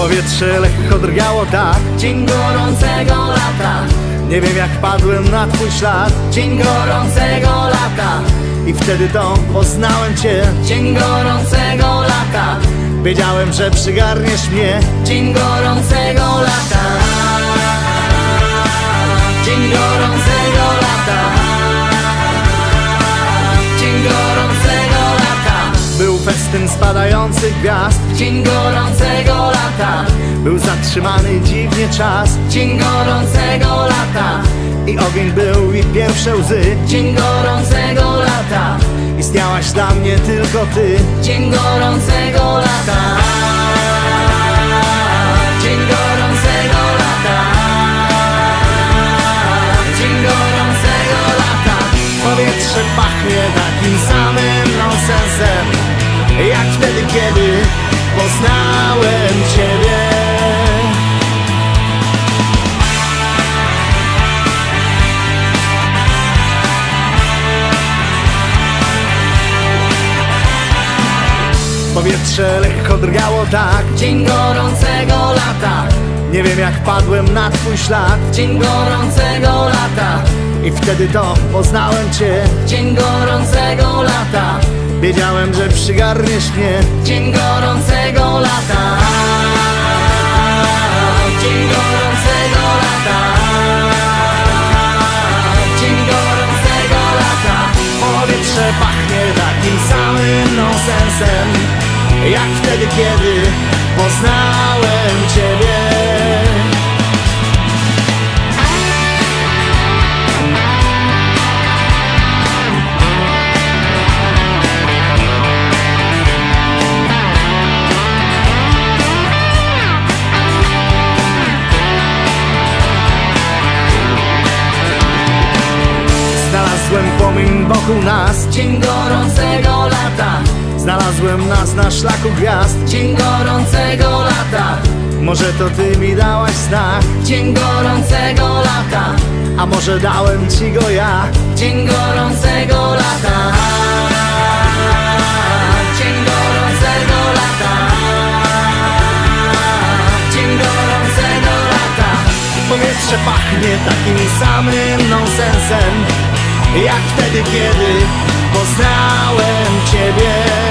Powietrze lekko drgało tak. Dzień gorącego lata. Nie wiem jak padłem na twój ślad. Dzień gorącego lata. I wtedy to poznałem cię. Dzień gorącego lata. Wiedziałem, że przygarniesz mnie. Dzień gorącego lata spadających gwiazd. Dzień gorącego lata. Był zatrzymany dziwnie czas. Dzień gorącego lata. I ogień był i pierwsze łzy. Dzień gorącego lata. Istniałaś dla mnie tylko ty. Dzień gorącego Jak wtedy, kiedy poznałem ciebie. Powietrze lekko drgało tak. Dzień gorącego lata. Nie wiem jak padłem na twój ślad. Dzień gorącego lata. I wtedy to poznałem cię. Dzień gorącego lata Wiedziałem, że przygarniesz mnie. Dzień gorącego lata. Dzień gorącego lata. Dzień gorącego lata. Powietrze pachnie takim samym nonsensem Jak wtedy, kiedy poznałem wokół nas. Dzień gorącego lata. Znalazłem nas na szlaku gwiazd. Dzień gorącego lata. Może to ty mi dałaś znak? Dzień gorącego lata. A może dałem ci go ja? Dzień gorącego lata. Dzień gorącego lata. Dzień gorącego lata. Powietrze pachnie takim samym nonsensem Jak wtedy, kiedy poznałem ciebie